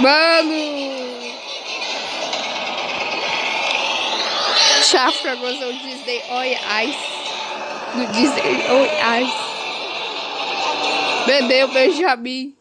Mano! Chafra goes on Disney Oi Ice. No Disney Oi Ice. Bebeu Benjamin.